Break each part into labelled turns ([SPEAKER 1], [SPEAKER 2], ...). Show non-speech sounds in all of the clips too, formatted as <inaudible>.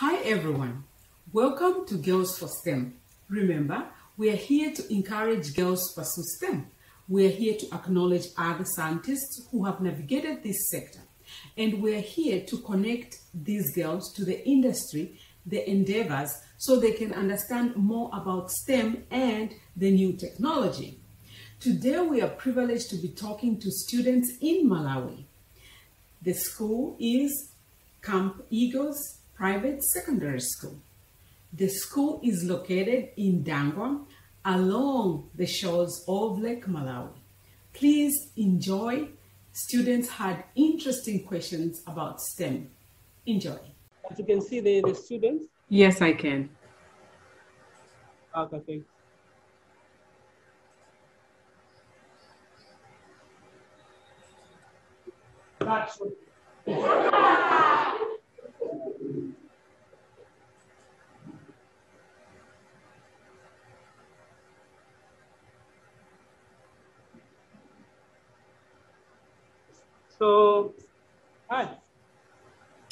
[SPEAKER 1] Hi everyone, welcome to Girls for STEM. Remember, we are here to encourage girls to pursue STEM. We are here to acknowledge other scientists who have navigated this sector. And we are here to connect these girls to the industry, the endeavors, so they can understand more about STEM and the new technology. Today we are privileged to be talking to students in Malawi. The school is Camp Eagles Private Secondary School. The school is located in Dwangwa along the shores of Lake Malawi. Please enjoy. Students had interesting questions about STEM. Enjoy.
[SPEAKER 2] As you can see the, the students.
[SPEAKER 1] Yes, I can.
[SPEAKER 2] Okay, thanks. That's <laughs> So, hi.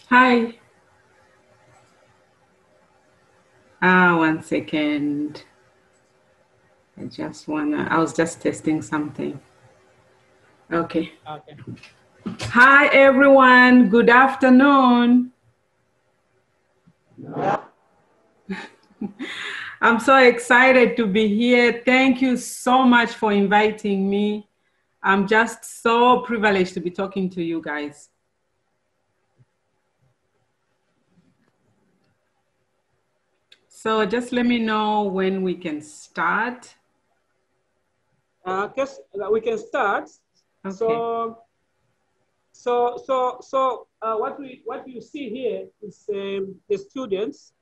[SPEAKER 1] Hi. Ah, one second. I just wanna, I was just testing something. Okay.
[SPEAKER 2] Okay.
[SPEAKER 1] Hi, everyone. Good afternoon. <laughs> I'm so excited to be here. Thank you so much for inviting me. I'm just so privileged to be talking to you guys. So just let me know when we can start.
[SPEAKER 2] Uh, guess we can start.
[SPEAKER 1] Okay.
[SPEAKER 2] So, so, so, so uh, what we what you see here is um, the students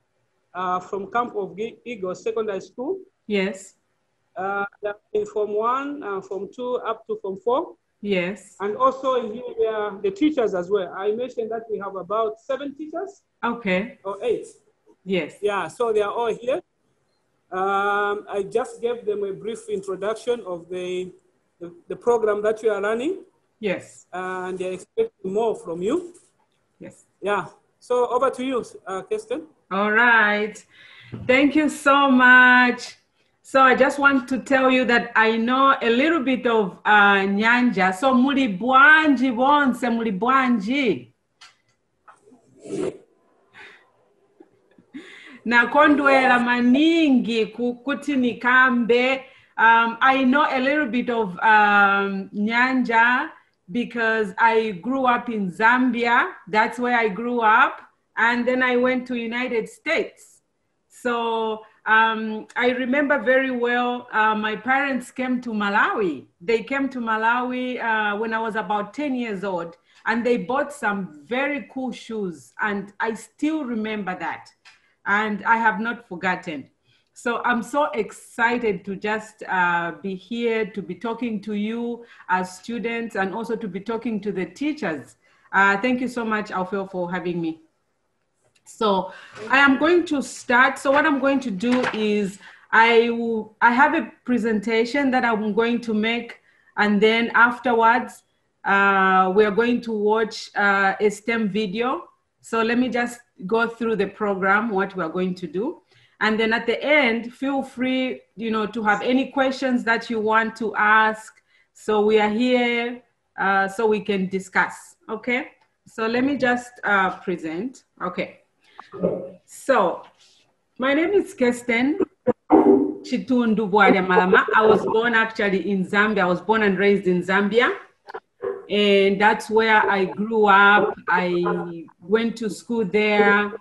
[SPEAKER 2] uh, from Camp of Eagle Secondary School.
[SPEAKER 1] Yes.
[SPEAKER 2] Uh, in Form 1, uh, Form 2, up to Form 4.
[SPEAKER 1] Yes.
[SPEAKER 2] And also in here, are the teachers as well. I mentioned that we have about seven teachers.
[SPEAKER 1] Okay.
[SPEAKER 2] Or eight.
[SPEAKER 1] Yes.
[SPEAKER 2] Yeah, so they are all here. Um, I just gave them a brief introduction of the, the, the program that we are running.
[SPEAKER 1] Yes.
[SPEAKER 2] And they're expecting more from you.
[SPEAKER 1] Yes.
[SPEAKER 2] Yeah. So over to you, uh, Kirsten.
[SPEAKER 1] All right. Thank you so much. So I just want to tell you that I know a little bit of uh, Nyanja. So muli bwanji bonse muli bwanji. nakondwera maningi kuti nikambe um, i know a little bit of um, nyanja because i grew up in zambia that's where i grew up and then i went to united states so um, i remember very well uh, my parents came to malawi they came to malawi uh, when i was about 10 years old and they bought some very cool shoes and i still remember that and I have not forgotten. So I'm so excited to just uh, be here, to be talking to you as students, and also to be talking to the teachers. Uh, thank you so much, Alfio, for having me. So I am going to start. So what I'm going to do is I will, I have a presentation that I'm going to make, and then afterwards uh, we are going to watch uh, a STEM video. So let me just go through the program, what we're going to do. And then at the end, feel free, you know, to have any questions that you want to ask. So we are here uh, so we can discuss, okay? So let me just uh, present, okay. So my name is Kirsten Chitundu Malama. I was born actually in Zambia. I was born and raised in Zambia and that's where I grew up. I went to school there.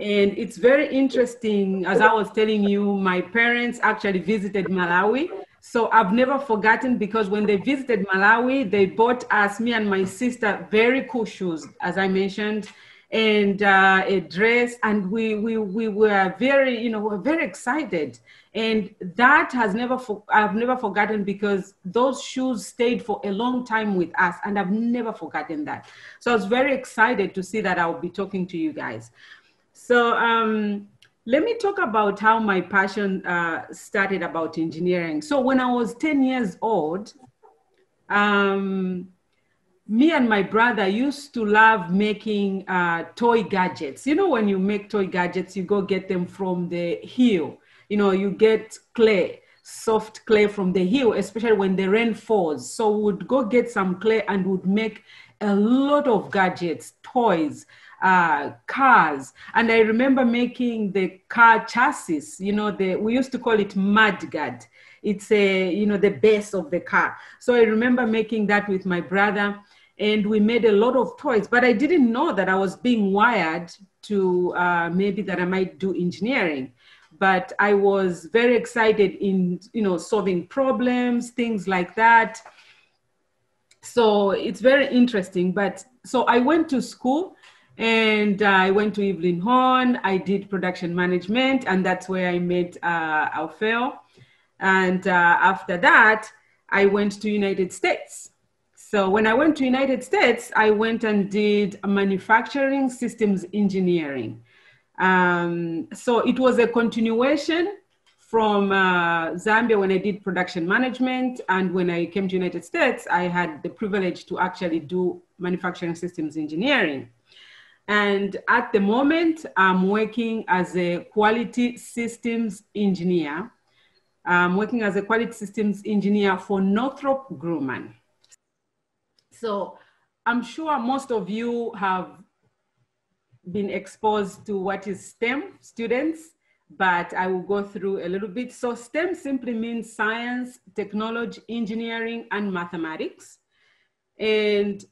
[SPEAKER 1] And it's very interesting, as I was telling you, my parents actually visited Malawi. So I've never forgotten because when they visited Malawi, they bought us, me and my sister, very cool shoes, as I mentioned, and uh, a dress. And we, we, we were very, you know, we were very excited. And that has never for, i've never forgotten because those shoes stayed for a long time with us and i've never forgotten that. So i was very excited to see that i'll be talking to you guys. So um, let me talk about how my passion uh, started about engineering. So when i was 10 years old um, me and my brother used to love making uh, toy gadgets. You know, when you make toy gadgets, you go get them from the hill. You know, you get clay, soft clay from the hill, especially when the rain falls. So we would go get some clay and would make a lot of gadgets, toys, uh, cars. And I remember making the car chassis. You know, the we used to call it mudguard. It's a you know the base of the car. So I remember making that with my brother and we made a lot of toys but i didn't know that i was being wired to uh, maybe that i might do engineering. But i was very excited in you know solving problems things like that. So it's very interesting but so i went to school and uh, i went to Evelyn Hone. I did production management and that's where i met uh, alfeo. And uh, after that i went to united states so when I went to United States, I went and did manufacturing systems engineering. Um, so it was a continuation from uh, Zambia when I did production management. And when I came to United States, I had the privilege to actually do manufacturing systems engineering. And at the moment, I'm working as a quality systems engineer. I'm working as a quality systems engineer for Northrop Grumman. So I'm sure most of you have been exposed to what is STEM students, but I will go through a little bit. So STEM simply means science, technology, engineering, and mathematics. And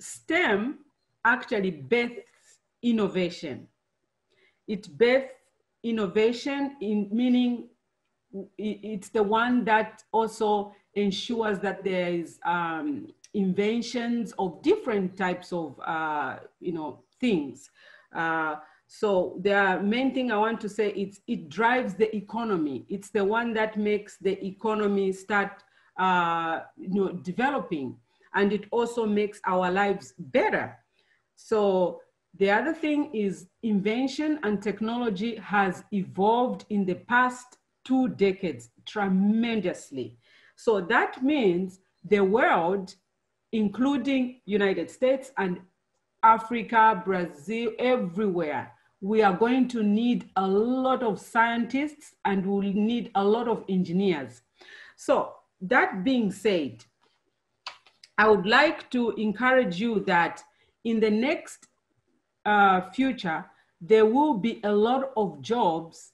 [SPEAKER 1] STEM actually births innovation. It births innovation in meaning it's the one that also ensures that there is um, inventions of different types of, uh, you know, things. Uh, so the main thing I want to say is it drives the economy. It's the one that makes the economy start, uh, you know, developing, and it also makes our lives better. So the other thing is invention and technology has evolved in the past two decades tremendously. So that means the world including United States and Africa, Brazil, everywhere. We are going to need a lot of scientists and we'll need a lot of engineers. So that being said, I would like to encourage you that in the next uh, future, there will be a lot of jobs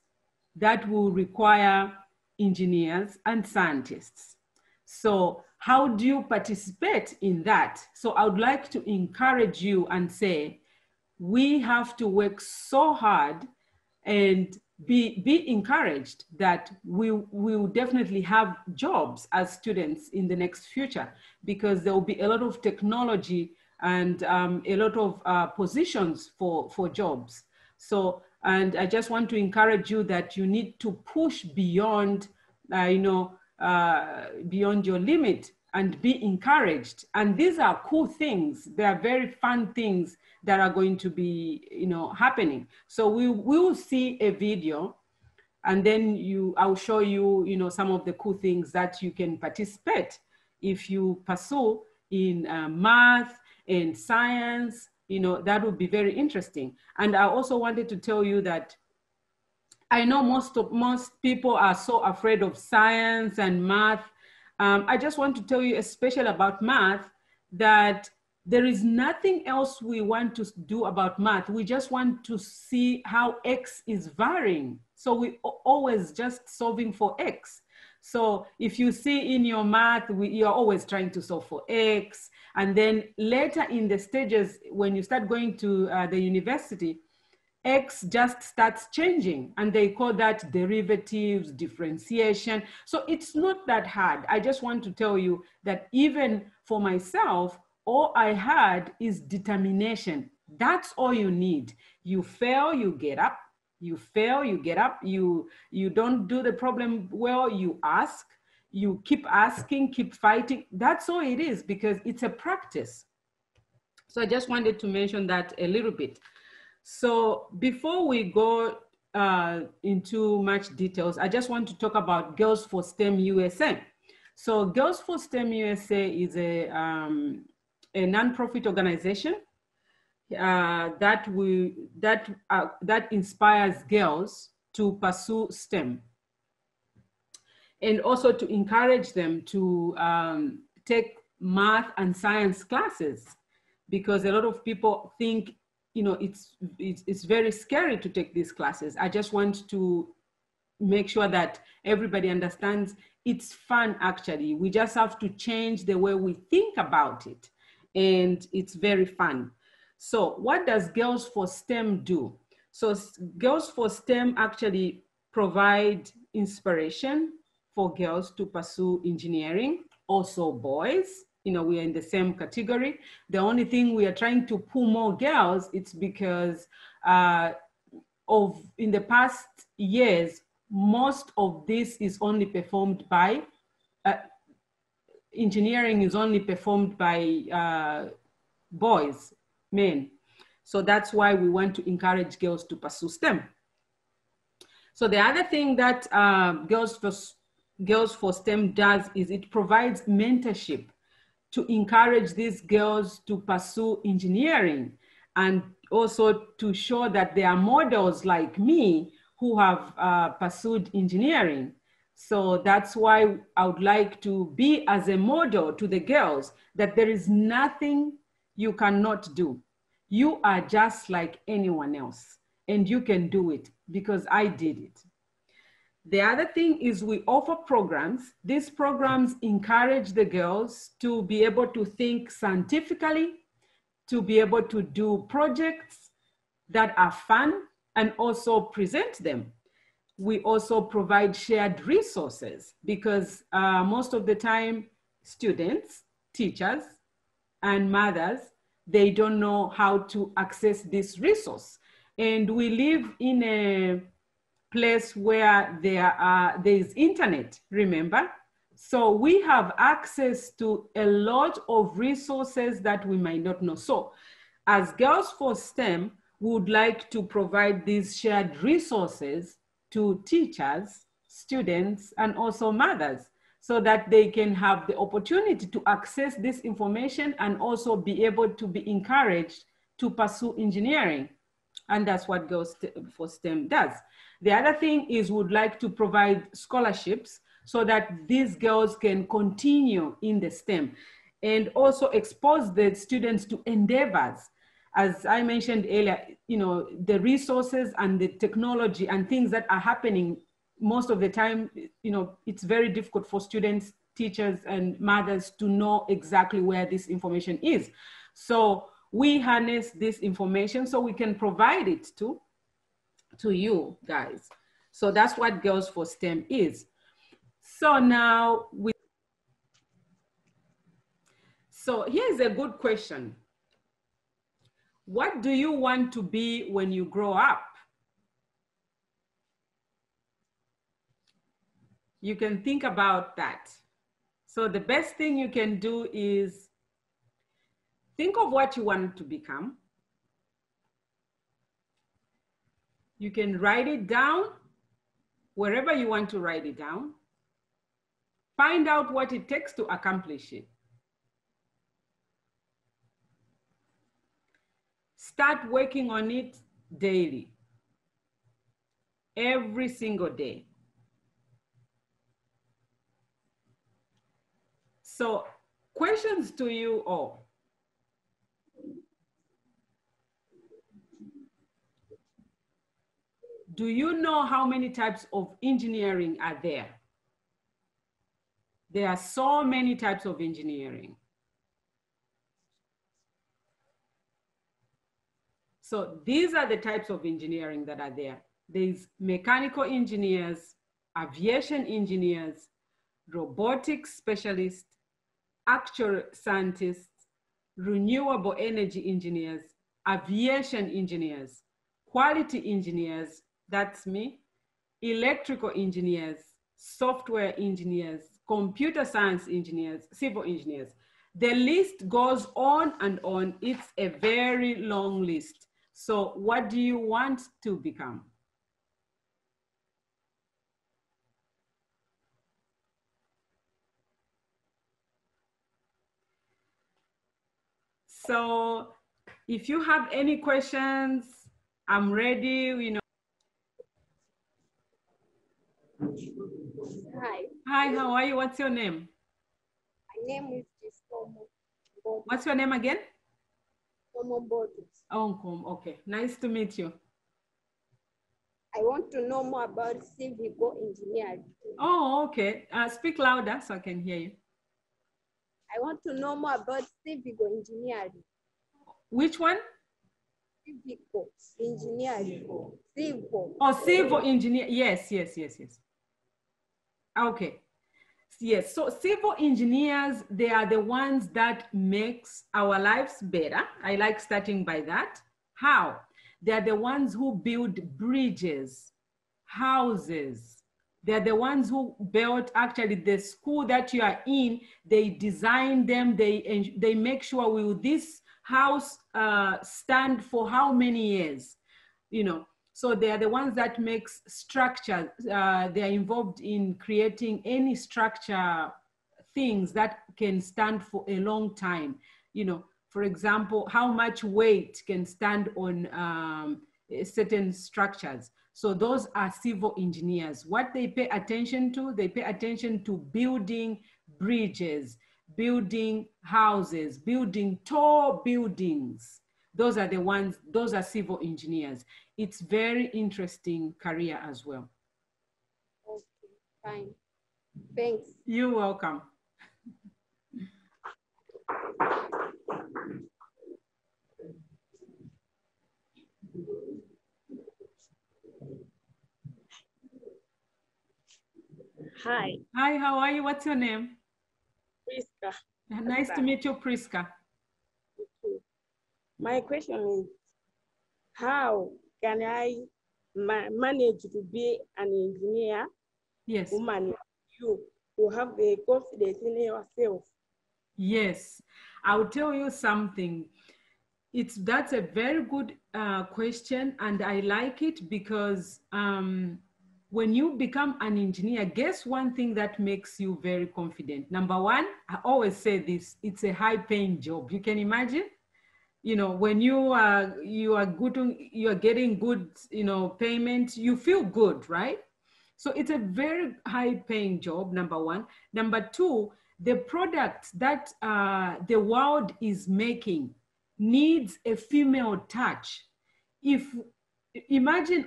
[SPEAKER 1] that will require engineers and scientists. So how do you participate in that? So I would like to encourage you and say, we have to work so hard and be, be encouraged that we will definitely have jobs as students in the next future because there will be a lot of technology and um, a lot of uh, positions for, for jobs. So, and I just want to encourage you that you need to push beyond, uh, you know, uh, beyond your limit and be encouraged. And these are cool things. They are very fun things that are going to be, you know, happening. So we will see a video and then you, I'll show you, you know, some of the cool things that you can participate if you pursue in uh, math and science, you know, that would be very interesting. And I also wanted to tell you that I know most of most people are so afraid of science and math. Um, I just want to tell you, especially about math, that there is nothing else we want to do about math. We just want to see how x is varying. So we always just solving for x. So if you see in your math, we, you're always trying to solve for x. And then later in the stages, when you start going to uh, the university, X just starts changing and they call that derivatives, differentiation. So it's not that hard. I just want to tell you that even for myself, all I had is determination. That's all you need. You fail, you get up. You fail, you get up. You, you don't do the problem well, you ask. You keep asking, keep fighting. That's all it is because it's a practice. So I just wanted to mention that a little bit. So before we go uh, into much details, I just want to talk about Girls for STEM USA. So Girls for STEM USA is a, um, a nonprofit organization uh, that we that uh, that inspires girls to pursue STEM, and also to encourage them to um, take math and science classes, because a lot of people think you know it's, it's it's very scary to take these classes. I just want to make sure that everybody understands it's fun actually. We just have to change the way we think about it, and it's very fun. So what does Girls for STEM do? So Girls for STEM actually provide inspiration for girls to pursue engineering, also boys. You know, we are in the same category. The only thing we are trying to pull more girls, it's because uh, of in the past years, most of this is only performed by, uh, engineering is only performed by uh, boys men. So that's why we want to encourage girls to pursue STEM. So the other thing that uh, Girls, for, girls for STEM does is it provides mentorship to encourage these girls to pursue engineering and also to show that there are models like me who have uh, pursued engineering. So that's why I would like to be as a model to the girls that there is nothing you cannot do. You are just like anyone else and you can do it because I did it. The other thing is we offer programs. These programs encourage the girls to be able to think scientifically, to be able to do projects that are fun and also present them. We also provide shared resources because uh, most of the time students, teachers, and mothers, they don't know how to access this resource. And we live in a place where there are there is internet, remember? So we have access to a lot of resources that we might not know. So as Girls for STEM, we would like to provide these shared resources to teachers, students, and also mothers so that they can have the opportunity to access this information and also be able to be encouraged to pursue engineering. And that's what Girls for STEM does. The other thing is would like to provide scholarships so that these girls can continue in the STEM and also expose the students to endeavors. As I mentioned earlier, you know, the resources and the technology and things that are happening most of the time, you know, it's very difficult for students, teachers, and mothers to know exactly where this information is. So we harness this information so we can provide it to, to you guys. So that's what Girls for STEM is. So now we, so here's a good question. What do you want to be when you grow up? you can think about that. So the best thing you can do is think of what you want to become. You can write it down wherever you want to write it down. Find out what it takes to accomplish it. Start working on it daily, every single day. So questions to you all. Do you know how many types of engineering are there? There are so many types of engineering. So these are the types of engineering that are there. There's mechanical engineers, aviation engineers, robotics specialists, actual scientists, renewable energy engineers, aviation engineers, quality engineers, that's me, electrical engineers, software engineers, computer science engineers, civil engineers. The list goes on and on. It's a very long list. So what do you want to become? So if you have any questions, I'm ready, you know.
[SPEAKER 3] Hi,
[SPEAKER 1] Hi, how are you? What's your name?
[SPEAKER 3] my name is Jisomo
[SPEAKER 1] What's your name again? Onkom. Okay, nice to meet you.
[SPEAKER 3] I want to know more about civil engineering.
[SPEAKER 1] Oh, okay. Uh, speak louder so I can hear you.
[SPEAKER 3] I want to know more about civil engineering.
[SPEAKER 1] Which one?
[SPEAKER 3] Civil engineering. Civil.
[SPEAKER 1] Oh, civil engineer. Yes, yes, yes, yes. Okay. Yes. So civil engineers, they are the ones that makes our lives better. I like starting by that. How? They are the ones who build bridges, houses. They're the ones who built actually the school that you are in. They design them. They they make sure will this house uh, stand for how many years? You know, so they are the ones that makes structure. Uh, they are involved in creating any structure things that can stand for a long time. You know, for example, how much weight can stand on um, certain structures. So those are civil engineers. What they pay attention to, they pay attention to building bridges, building houses, building tall buildings. Those are the ones, those are civil engineers. It's very interesting career as well.
[SPEAKER 3] Okay, fine. Thanks.
[SPEAKER 1] You're welcome.
[SPEAKER 4] Hi,
[SPEAKER 1] Hi, how are you? What's your name?
[SPEAKER 4] Priska.
[SPEAKER 1] Nice to meet you, Priska.
[SPEAKER 4] My question is, how can I ma- manage to be an engineer,
[SPEAKER 1] Yes.
[SPEAKER 4] woman, you, to have the confidence in yourself?
[SPEAKER 1] Yes, I'll tell you something. It's that's a very good uh, question, and I like it because um, when you become an engineer, guess one thing that makes you very confident. Number one, I always say this: it's a high-paying job. You can imagine, you know, when you are you are good, you are getting good, you know, payment. You feel good, right? So it's a very high paying job, number one. Number two, the product that uh, the world is making needs a female touch. If imagine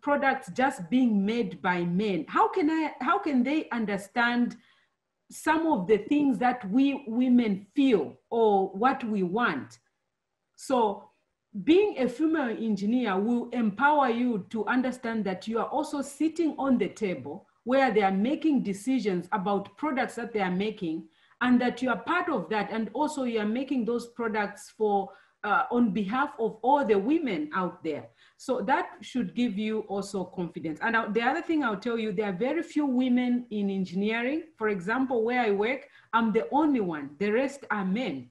[SPEAKER 1] products just being made by men, how can I how can they understand some of the things that we women feel or what we want? So being a female engineer will empower you to understand that you are also sitting on the table where they are making decisions about products that they are making and that you are part of that. And also you are making those products for uh, on behalf of all the women out there. So that should give you also confidence. And the other thing i'll tell you there are very few women in engineering. For example where i work i'm the only one. The rest are men.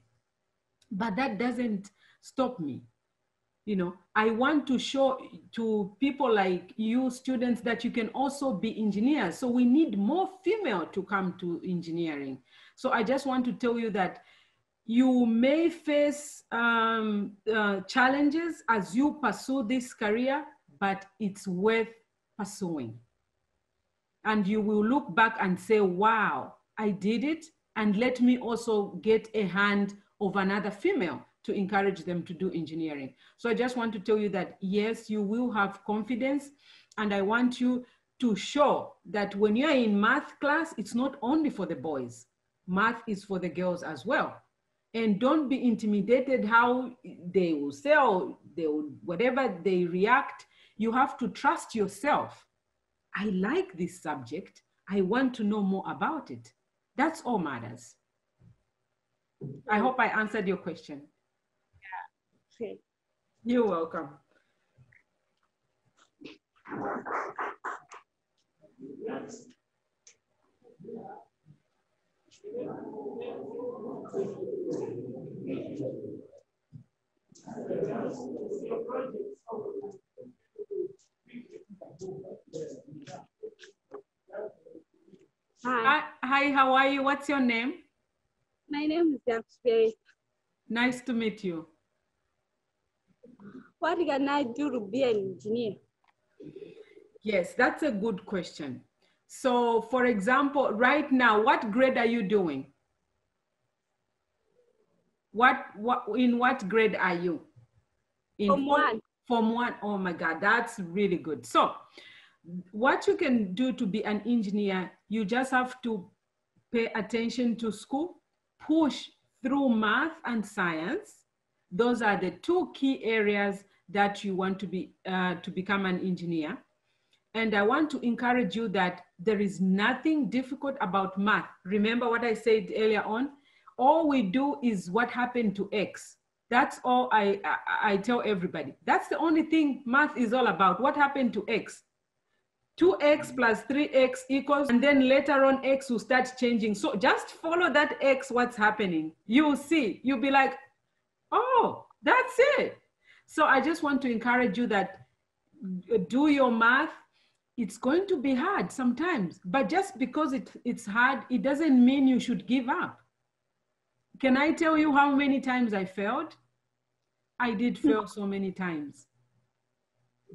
[SPEAKER 1] But that doesn't stop me. You know i want to show to people like you students that you can also be engineers so we need more female to come to engineering. So i just want to tell you that you may face um, uh, challenges as you pursue this career but it's worth pursuing. And you will look back and say wow i did it. And let me also get a hand of another female to encourage them to do engineering. So I just want to tell you that yes, you will have confidence. And I want you to show that when you're in math class, it's not only for the boys, math is for the girls as well. And don't be intimidated how they will say or they will, whatever they react. You have to trust yourself. I like this subject. I want to know more about it. That's all matters. I hope I answered your question. You're welcome.
[SPEAKER 3] Hi,
[SPEAKER 1] Hi, hi, how are you? What's your name?
[SPEAKER 4] My name is Spirit.
[SPEAKER 1] Nice to meet you.
[SPEAKER 4] What can I do to be an engineer?
[SPEAKER 1] Yes, that's a good question. So, for example, right now, what grade are you doing? What, what in what grade are you? In Form
[SPEAKER 4] one.
[SPEAKER 1] Form one. Oh my God, that's really good. So, what you can do to be an engineer, you just have to pay attention to school, push through math and science. Those are the two key areas that you want to be uh, to become an engineer. And I want to encourage you that there is nothing difficult about math. Remember what I said earlier on? All we do is what happened to X. That's all I, I, I tell everybody. That's the only thing math is all about. What happened to X? 2x plus 3x equals, and then later on x will start changing. So just follow that x, what's happening. You'll see, you'll be like, oh, that's it. So I just want to encourage you that uh, do your math. It's going to be hard sometimes, but just because it, it's hard, it doesn't mean you should give up. Can I tell you how many times I failed? I did fail so many times.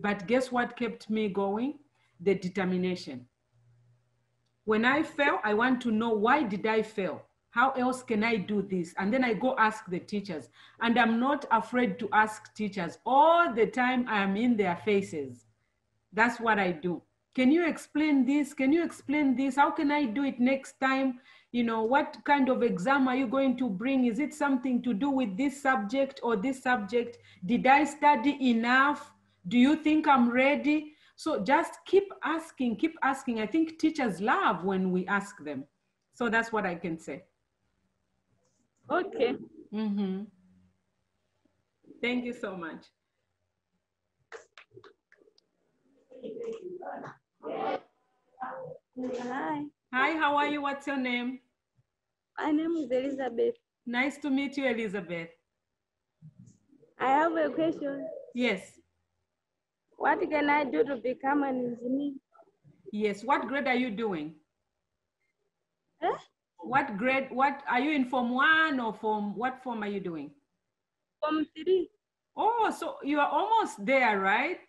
[SPEAKER 1] But guess what kept me going? The determination. When I fail, I want to know why did I fail? How else can I do this? And then I go ask the teachers. And I'm not afraid to ask teachers. All the time I am in their faces. That's what I do. Can you explain this? Can you explain this? How can I do it next time? You know, what kind of exam are you going to bring? Is it something to do with this subject or this subject? Did I study enough? Do you think I'm ready? So just keep asking, keep asking. I think teachers love when we ask them. So that's what I can say.
[SPEAKER 4] Okay.
[SPEAKER 1] hmm Thank you so much.
[SPEAKER 4] Hi.
[SPEAKER 1] Hi, how are you? What's your name?
[SPEAKER 4] My name is Elizabeth.
[SPEAKER 1] Nice to meet you, Elizabeth.
[SPEAKER 4] I have a question.
[SPEAKER 1] Yes,
[SPEAKER 4] What can I do to become an engineer?
[SPEAKER 1] yes. What grade are you doing?
[SPEAKER 4] Eh?
[SPEAKER 1] What grade, what, are you in form one or form, what form are you doing?
[SPEAKER 4] Form three.
[SPEAKER 1] Oh, so you are almost there, right?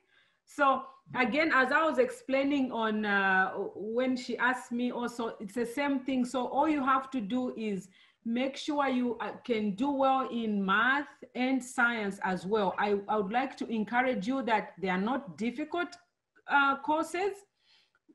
[SPEAKER 1] So again, as I was explaining on uh, when she asked me also, it's the same thing. So all you have to do is make sure you uh, can do well in math and science as well. I, I would like to encourage you that they are not difficult uh, courses.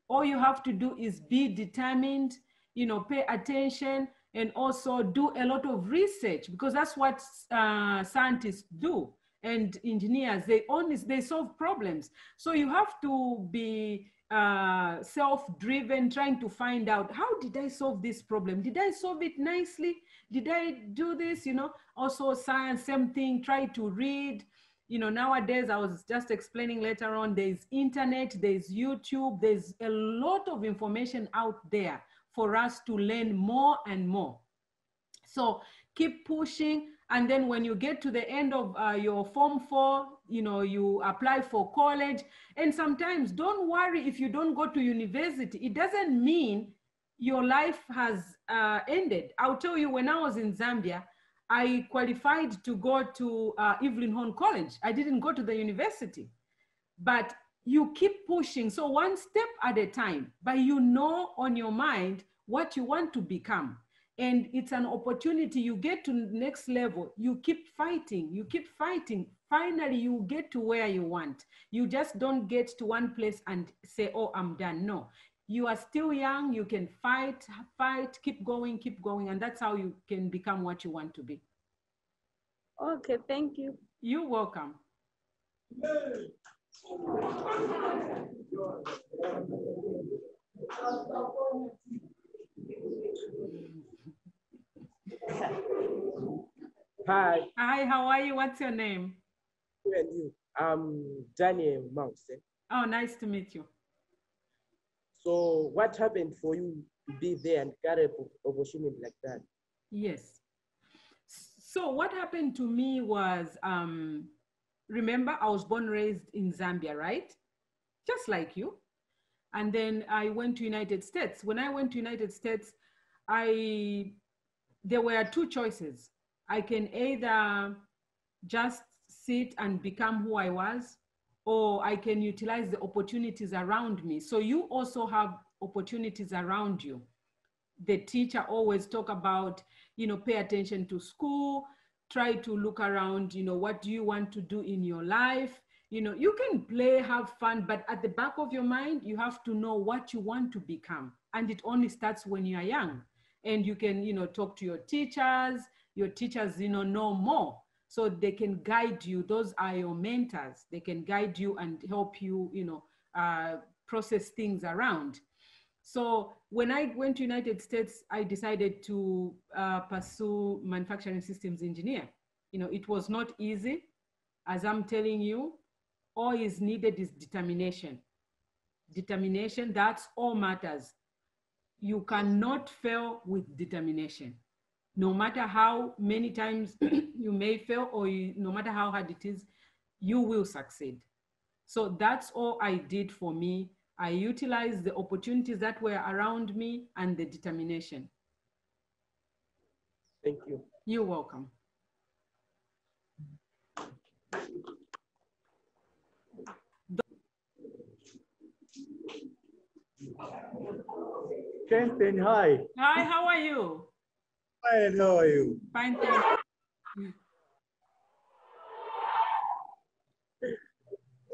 [SPEAKER 1] All you have to do is be determined, you know, pay attention and also do a lot of research because that's what uh, scientists do and engineers. They only they solve problems. So you have to be uh, self-driven trying to find out how did i solve this problem? Did i solve it nicely? Did i do this? You know also science same thing try to read. You know nowadays i was just explaining later on there's internet there's youtube there's a lot of information out there for us to learn more and more. So keep pushing and then when you get to the end of uh, your form four you know you apply for college and sometimes don't worry if you don't go to university. It doesn't mean your life has uh, ended. I'll tell you when i was in zambia i qualified to go to uh, Evelyn Hone college. I didn't go to the university. But you keep pushing. So one step at a time but you know on your mind what you want to become. And it's an opportunity. You get to next level. You keep fighting. You keep fighting. Finally you get to where you want. You just don't get to one place and say oh i'm done. No. You are still young. You can fight fight keep going keep going. And that's how you can become what you want to be.
[SPEAKER 4] Okay, thank you.
[SPEAKER 1] you're welcome
[SPEAKER 5] Hi,
[SPEAKER 1] hi how are you what's your name
[SPEAKER 5] who are you? I'm Daniel Mouse.
[SPEAKER 1] oh nice to meet you
[SPEAKER 5] So what happened for you to be there and get an opportunity like that?
[SPEAKER 1] Yes. So what happened to me was, um, remember, I was born raised in Zambia, right? Just like you. And then I went to United States. When I went to United States, I there were two choices. I can either just sit and become who I was, or I can utilize the opportunities around me. So you also have opportunities around you. The teacher always talk about, you know, pay attention to school, try to look around, you know, what do you want to do in your life? You know, you can play, have fun, but at the back of your mind, you have to know what you want to become. And it only starts when you are young. And you can, you know, talk to your teachers, your teachers, you know, know more. So they can guide you. Those are your mentors. They can guide you and help you, you know, uh, process things around. So when I went to United States, I decided to uh, pursue manufacturing systems engineer. You know, it was not easy. As I'm telling you, all is needed is determination. Determination, that's all matters. You cannot fail with determination. No matter how many times <clears throat> you may fail or you, no matter how hard it is, you will succeed. So that's all I did for me. I utilized the opportunities that were around me and the determination.
[SPEAKER 5] Thank you.
[SPEAKER 1] You're welcome.
[SPEAKER 6] Kenton, hi.
[SPEAKER 1] Hi, how are you?
[SPEAKER 6] Fine, how are you?
[SPEAKER 1] Fine, thank you.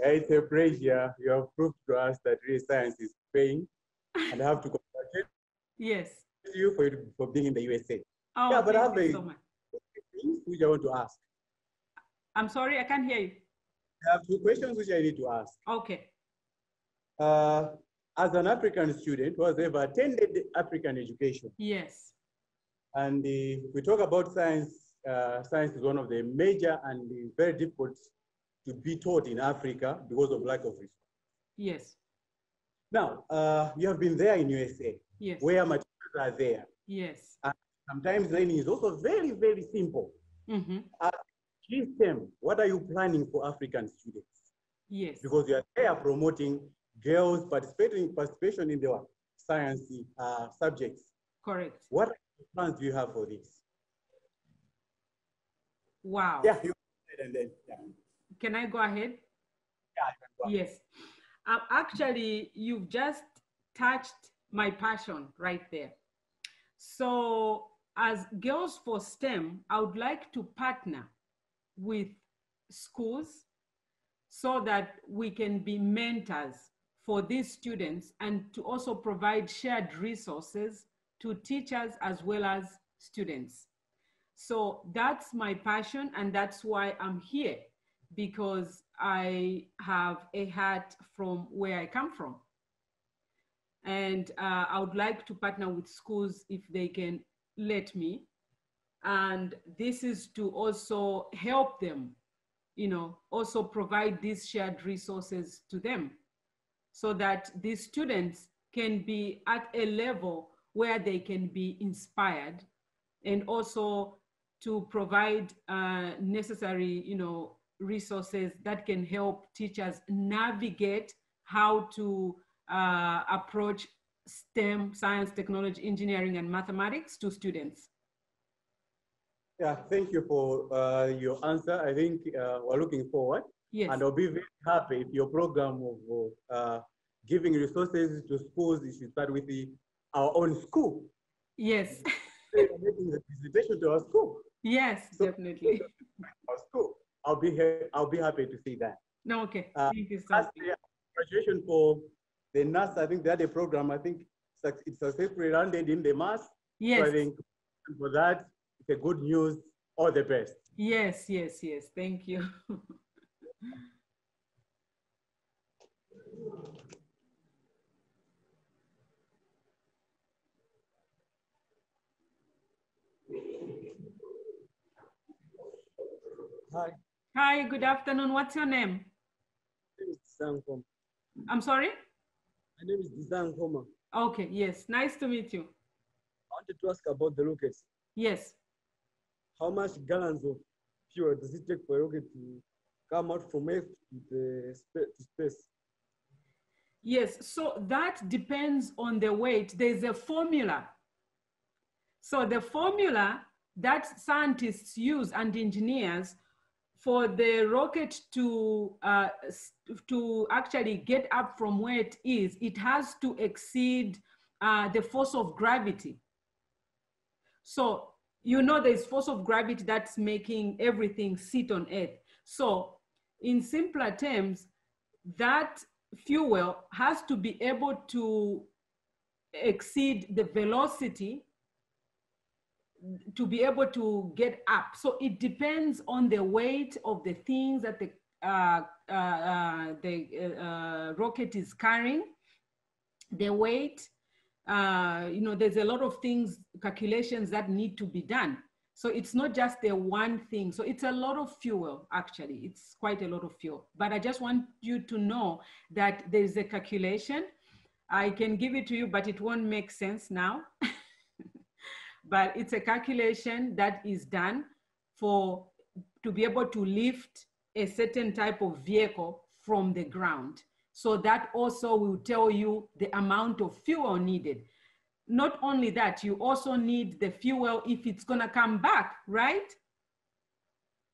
[SPEAKER 6] It's a pleasure. You have proved to us that real science is paying, and I have to congratulate
[SPEAKER 1] Yes.
[SPEAKER 6] you for, for being in the USA.
[SPEAKER 1] Oh,
[SPEAKER 6] Yeah, but I
[SPEAKER 1] thank
[SPEAKER 6] have
[SPEAKER 1] you
[SPEAKER 6] a-
[SPEAKER 1] so much.
[SPEAKER 6] Which I want to ask.
[SPEAKER 1] I'm sorry, I can't hear you.
[SPEAKER 6] I have two questions which I need to ask.
[SPEAKER 1] Okay.
[SPEAKER 6] Uh, as an African student who has ever attended African education,
[SPEAKER 1] Yes.
[SPEAKER 6] and uh, we talk about science, uh, science is one of the major and very difficult to be taught in Africa because of lack of resources.
[SPEAKER 1] Yes.
[SPEAKER 6] Now, uh, you have been there in USA,
[SPEAKER 1] Yes.
[SPEAKER 6] where materials are there.
[SPEAKER 1] Yes.
[SPEAKER 6] Sometimes learning is also very, very simple.
[SPEAKER 1] Mm-hmm.
[SPEAKER 6] GSTEM, what are you planning for African students?
[SPEAKER 1] Yes.
[SPEAKER 6] Because you are there promoting girls participating participation in their science uh, subjects.
[SPEAKER 1] Correct.
[SPEAKER 6] What plans do you have for this?
[SPEAKER 1] Wow.
[SPEAKER 6] Yeah, you and then yeah.
[SPEAKER 1] Can I go ahead?
[SPEAKER 6] Yeah, go ahead.
[SPEAKER 1] Yes. Um, actually, you've just touched my passion right there. So, as Girls for STEM, I would like to partner with schools so that we can be mentors for these students and to also provide shared resources to teachers as well as students. So that's my passion, and that's why I'm here because I have a hat from where I come from. And uh, I would like to partner with schools if they can let me. And this is to also help them, you know, also provide these shared resources to them so that these students can be at a level where they can be inspired and also to provide uh, necessary, you know, resources that can help teachers navigate how to uh, approach STEM, science, technology, engineering, and mathematics to students.
[SPEAKER 6] Yeah, thank you for uh, your answer. I think uh, we're looking forward.
[SPEAKER 1] Yes,
[SPEAKER 6] And I'll be very happy if your program of uh, giving resources to schools, you should start with the, our own school.
[SPEAKER 1] yes, <laughs>
[SPEAKER 6] Making the presentation to our school.
[SPEAKER 1] yes,
[SPEAKER 6] So-
[SPEAKER 1] definitely.
[SPEAKER 6] Our school. I'll be here. I'll be happy to see that.
[SPEAKER 1] No, okay,
[SPEAKER 6] Uh,
[SPEAKER 1] thank you so
[SPEAKER 6] Last
[SPEAKER 1] much.
[SPEAKER 6] year, graduation for the NAS, I think they had a program. I think suc- it successfully landed in the Mars. So I think for that, it's a good news. All the best.
[SPEAKER 1] yes, yes, yes, thank you.
[SPEAKER 5] Hi,
[SPEAKER 1] Hi, good afternoon. What's your name?
[SPEAKER 5] my name is Desang Homa.
[SPEAKER 1] I'm sorry?
[SPEAKER 5] My name is Desang Homa.
[SPEAKER 1] Okay, yes, nice to meet you.
[SPEAKER 5] I wanted to ask about the rockets.
[SPEAKER 1] Yes.
[SPEAKER 5] How much gallons of fuel does it take for a rocket to come out from Earth to, the spa- to space?
[SPEAKER 1] Yes, so that depends on the weight. There's a formula. So the formula that scientists use and engineers for the rocket to uh, to actually get up from where it is, it has to exceed uh, the force of gravity. So you know there's force of gravity that's making everything sit on Earth. So in simpler terms, that fuel has to be able to exceed the velocity to be able to get up. So it depends on the weight of the things that the uh, uh, uh, the uh, uh, rocket is carrying, the weight. Uh, you know, there's a lot of things, calculations that need to be done. So it's not just the one thing. So it's a lot of fuel, actually. It's quite a lot of fuel. But I just want you to know that there's a calculation. I can give it to you, but it won't make sense now. <laughs> but it's a calculation that is done for to be able to lift a certain type of vehicle from the ground. So that also will tell you the amount of fuel needed. Not only that, you also need the fuel if it's gonna come back, right?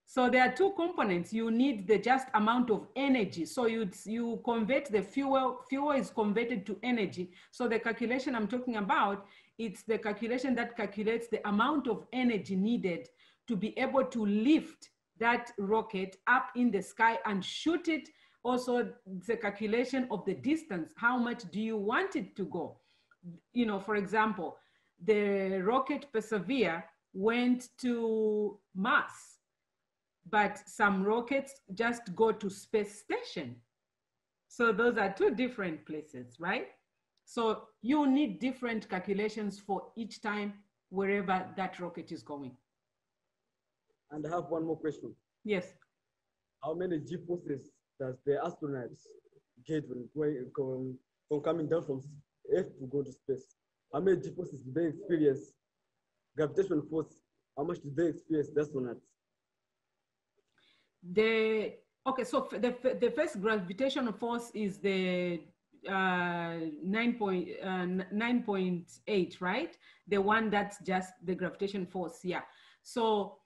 [SPEAKER 1] So there are two components. You need the just amount of energy. So you, you convert the fuel, fuel is converted to energy. So the calculation I'm talking about, it's the calculation that calculates the amount of energy needed to be able to lift that rocket up in the sky and shoot it. Also the calculation of the distance. How much do you want it to go? You know, for example, the rocket Persevere went to Mars but some rockets just go to space station. So those are two different places, right? So you need different calculations for each time wherever that rocket is going.
[SPEAKER 5] And I have one more question.
[SPEAKER 1] Yes.
[SPEAKER 5] How many G forces does the astronauts get when going from, from coming down from Earth to go to space? How many G forces do they experience? Gravitational force, how much do they experience the astronauts?
[SPEAKER 1] The okay, so the the first gravitational force is the uh, nine point uh, right? The one that's just the gravitation force, yeah. So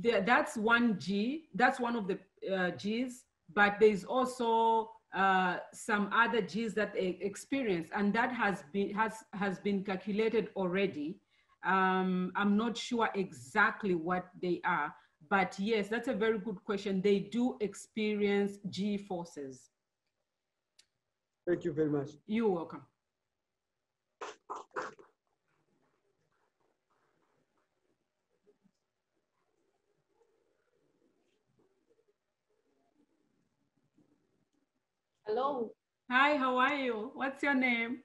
[SPEAKER 1] the, that's one G. That's one of the uh, G's. But there's also uh, some other G's that they experience, and that has been has has been calculated already. Um, I'm not sure exactly what they are, but yes, that's a very good question. They do experience G forces.
[SPEAKER 5] Thank you very much.
[SPEAKER 1] You're welcome.
[SPEAKER 7] Hello,
[SPEAKER 1] Hi, how are you? What's your name?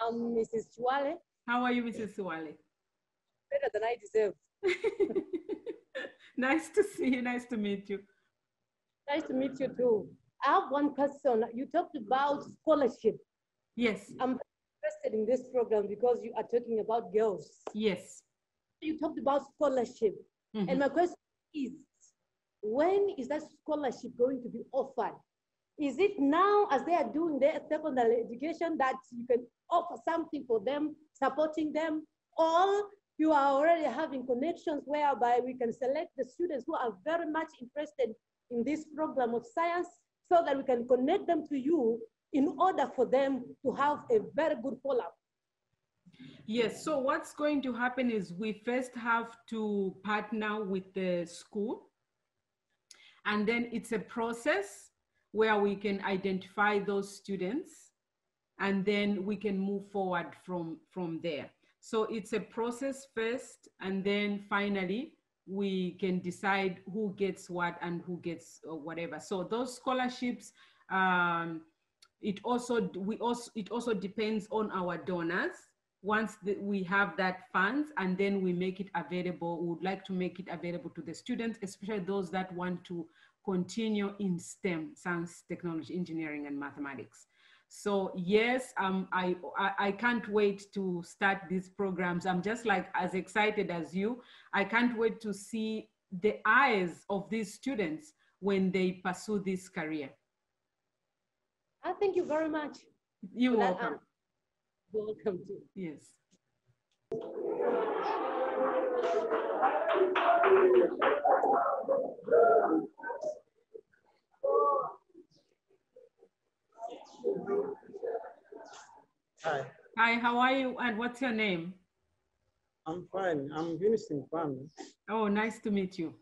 [SPEAKER 7] I'm Mrs. Chwale,
[SPEAKER 1] How are you, Mrs. Suwale?
[SPEAKER 7] better than I deserve. <laughs>
[SPEAKER 1] nice to see you. Nice to meet you.
[SPEAKER 7] Nice to meet you too. I have one question. You talked about scholarship.
[SPEAKER 1] Yes,
[SPEAKER 7] I'm interested in this program because you are talking about girls.
[SPEAKER 1] yes.
[SPEAKER 7] You talked about scholarship.
[SPEAKER 1] Mhm.
[SPEAKER 7] And my question is, when is that scholarship going to be offered? Is it now as they are doing their secondary education that you can offer something for them, supporting them, or you are already having connections whereby we can select the students who are very much interested in this program of science so that we can connect them to you in order for them to have a very good follow-up.
[SPEAKER 1] Yes, so what's going to happen is we first have to partner with the school. And then it's a process where we can identify those students and then we can move forward from, from there. So it's a process first, and then finally we can decide who gets what and who gets uh, whatever. So those scholarships, um, it also we also it also depends on our donors once the, we have that funds and then we make it available we would like to make it available to the students especially those that want to continue in stem science technology engineering and mathematics so yes um, I, I i can't wait to start these programs i'm just like as excited as you i can't wait to see the eyes of these students when they pursue this career
[SPEAKER 7] I thank you very much.
[SPEAKER 1] you're welcome.
[SPEAKER 7] Welcome to.
[SPEAKER 1] yes
[SPEAKER 8] Hi,
[SPEAKER 1] Hi, how are you? And what's your name?
[SPEAKER 8] I'm fine. I'm Vincent Kwame.
[SPEAKER 1] Oh, nice to meet you.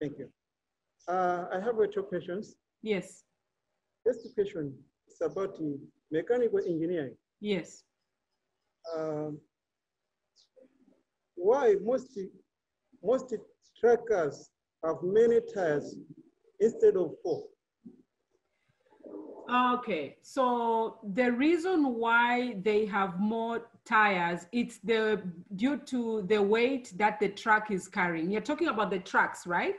[SPEAKER 8] Thank you. Uh, I have uh, two questions.
[SPEAKER 1] Yes,
[SPEAKER 8] First question is about uh, mechanical engineering.
[SPEAKER 1] yes.
[SPEAKER 8] Um, why most most truckers have many tires instead of four?
[SPEAKER 1] Okay, so the reason why they have more tires, it's the due to the weight that the truck is carrying. You're talking about the trucks, right?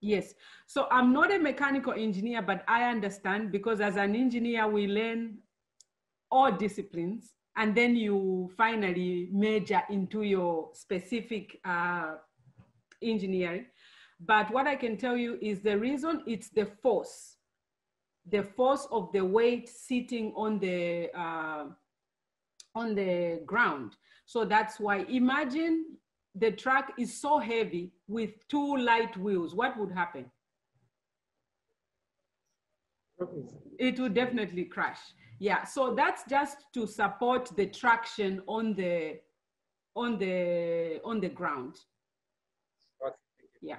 [SPEAKER 1] Yes. So I'm not a mechanical engineer, but I understand because as an engineer, we learn all disciplines and then you finally major into your specific uh, engineering. But what I can tell you is the reason it's the force, the force of the weight sitting on the uh, on the ground. So that's why imagine the truck is so heavy with two light wheels. What would happen? It would definitely crash. Yeah, so that's just to support the traction on the on the on the ground.
[SPEAKER 8] Okay.
[SPEAKER 1] Yeah,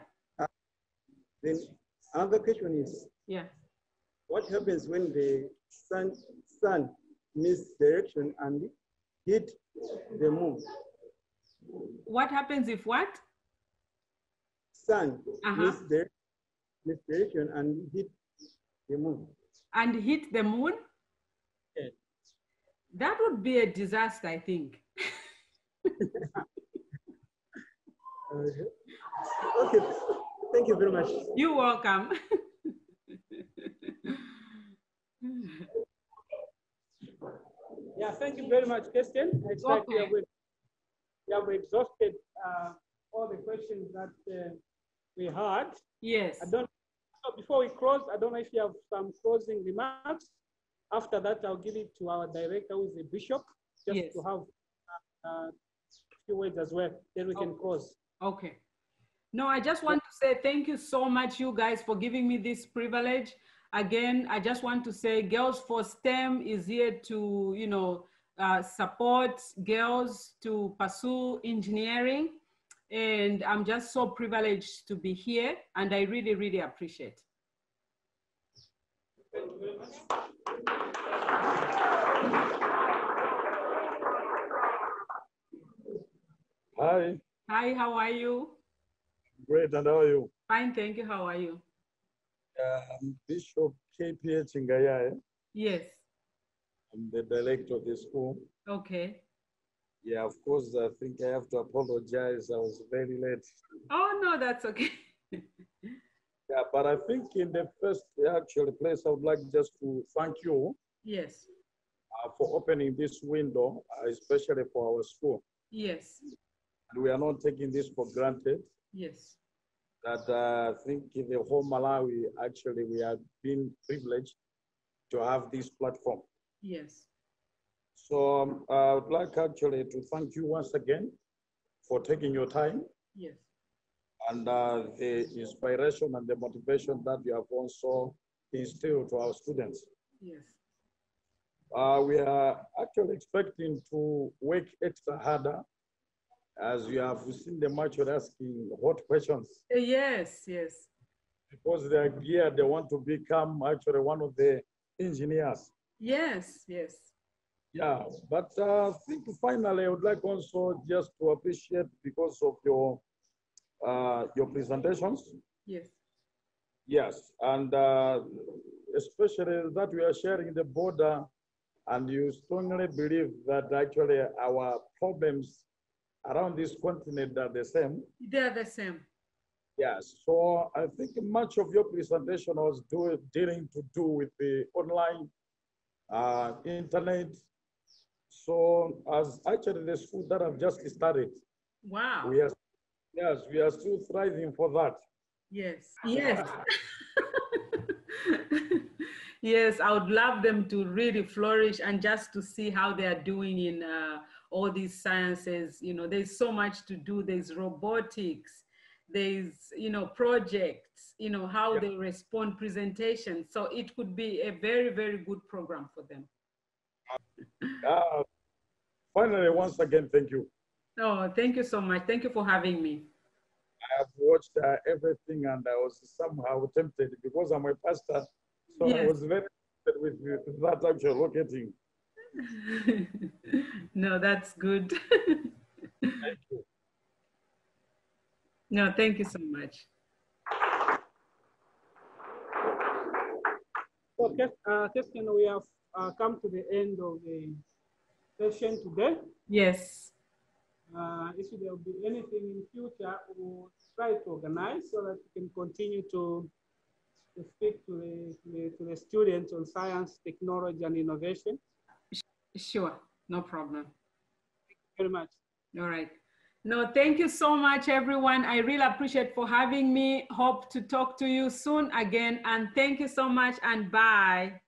[SPEAKER 8] Then another question is,
[SPEAKER 1] yeah.
[SPEAKER 8] What happens when the sun sun misdirection and hit the moon?
[SPEAKER 1] What happens if what?
[SPEAKER 8] Sun
[SPEAKER 1] Uh-huh.
[SPEAKER 8] misdir- misdirection and hit the moon.
[SPEAKER 1] And hit the moon?
[SPEAKER 8] Yes.
[SPEAKER 1] That would be a disaster, I think.
[SPEAKER 8] Uh, <laughs> <laughs> okay, thank you very much.
[SPEAKER 1] You're welcome. <laughs> <laughs>
[SPEAKER 2] Yeah, thank you very much, Kirsten. It's like we
[SPEAKER 1] Okay.
[SPEAKER 2] have, we have exhausted uh, all the questions that uh, we had.
[SPEAKER 1] yes.
[SPEAKER 2] I don't, so before we close, I don't know if you have some closing remarks. After that, I'll give it to our director, who is the bishop, just
[SPEAKER 1] Yes.
[SPEAKER 2] to have uh, a few words as well. Then we can close.
[SPEAKER 1] Okay. No, I just want to say thank you so much, you guys, for giving me this privilege. Again, I just want to say Girls for STEM is here to, you know, uh, support girls to pursue engineering. And I'm just so privileged to be here, and I really, really appreciate.
[SPEAKER 9] Hi,
[SPEAKER 1] Hi, how are you?
[SPEAKER 9] great, and how are you?
[SPEAKER 1] Fine, thank you. How are you?
[SPEAKER 9] I'm Bishop KPH Ngayaye.
[SPEAKER 1] Yes.
[SPEAKER 9] I'm the director of the school.
[SPEAKER 1] Okay.
[SPEAKER 9] Yeah, of course, I think I have to apologize. I was very late.
[SPEAKER 1] Oh no, that's okay. <laughs>
[SPEAKER 9] Yeah, but I think in the first actual place, I would like just to thank you
[SPEAKER 1] yes.
[SPEAKER 9] uh, for opening this window, uh, especially for our school.
[SPEAKER 1] Yes.
[SPEAKER 9] And we are not taking this for granted.
[SPEAKER 1] Yes.
[SPEAKER 9] That uh, I think in the whole Malawi, actually, we have been privileged to have this platform.
[SPEAKER 1] Yes.
[SPEAKER 9] So um, I would like actually to thank you once again for taking your time
[SPEAKER 1] Yes.
[SPEAKER 9] and uh, the inspiration and the motivation that you have also instilled to our students.
[SPEAKER 1] Yes.
[SPEAKER 9] Uh, we are actually expecting to work extra harder as you have seen them actually asking hot questions
[SPEAKER 1] Uh, Yes. Yes.
[SPEAKER 9] because they are geared, they want to become actually one of the engineers.
[SPEAKER 1] Yes. Yes.
[SPEAKER 9] Yeah, but uh, I think finally I would like also just to appreciate because of your uh, your presentations.
[SPEAKER 1] Yes.
[SPEAKER 9] Yes, and uh, especially that we are sharing the border, and you strongly believe that actually our problems around this continent are the same.
[SPEAKER 1] They're the same.
[SPEAKER 9] Yes, so I think much of your presentation was do, dealing to do with the online uh, internet. So as actually the school that I've just started,
[SPEAKER 1] Wow.
[SPEAKER 9] we are, yes, we are still thriving for that.
[SPEAKER 1] Yes. Yes. <laughs> yes, I would love them to really flourish and just to see how they are doing in uh, all these sciences. You know, there's so much to do. There's robotics, there's, you know, projects, you know, how they respond presentations. So it could be a very, very good program for them.
[SPEAKER 9] Uh, finally, once again, thank you.
[SPEAKER 1] Oh, thank you so much. Thank you for having me.
[SPEAKER 9] I have watched uh, everything and I was somehow tempted because I'm a pastor. So I was very tempted with, that actual locating. <laughs>
[SPEAKER 1] no, that's good.
[SPEAKER 9] Thank you.
[SPEAKER 1] no, thank you so much.
[SPEAKER 2] Okay, uh, Kesken, we have uh, come to the end of the session today.
[SPEAKER 1] Yes.
[SPEAKER 2] Uh, if there will be anything in future, we'll try to organize so that we can continue to, to speak to the, to the, to the students on science, technology, and innovation.
[SPEAKER 1] Sure, no problem.
[SPEAKER 2] Thank you very much.
[SPEAKER 1] All right. No, thank you so much, everyone. I really appreciate for having me. Hope to talk to you soon again. And thank you so much and bye.